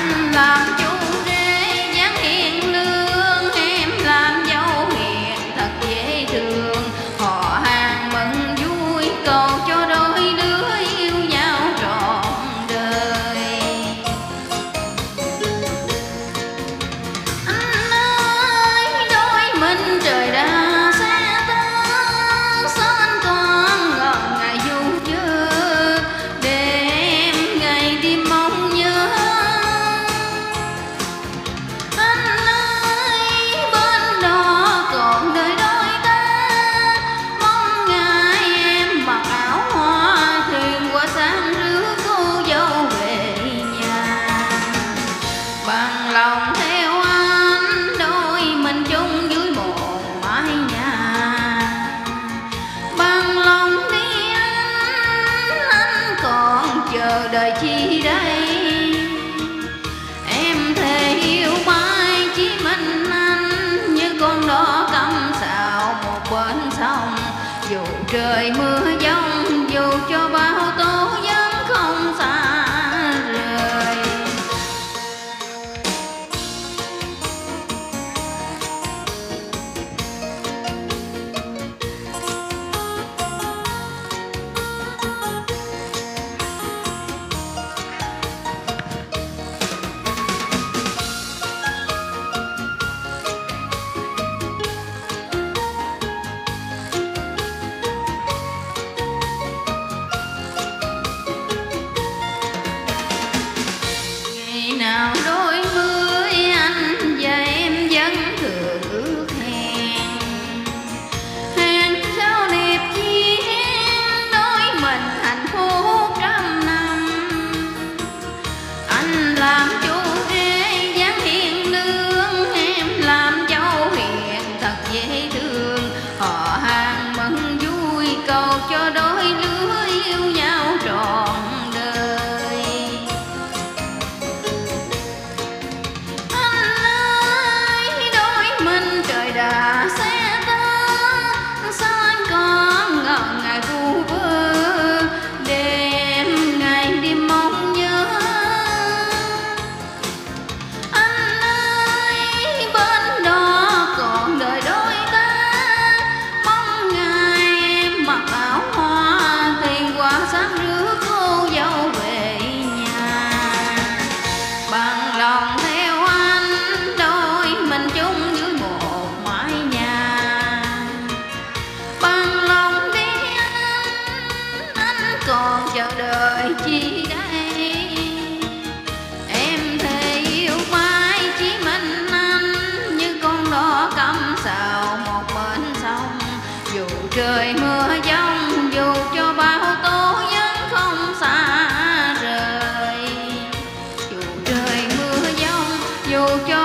I'm not đời chi đây? Em thề yêu mãi chỉ mình anh như con đó cắm sào một bên sông. Dù trời mưa dù trời mưa giông, dù cho bao tố, vẫn không xa rời. Dù trời mưa giông, dù cho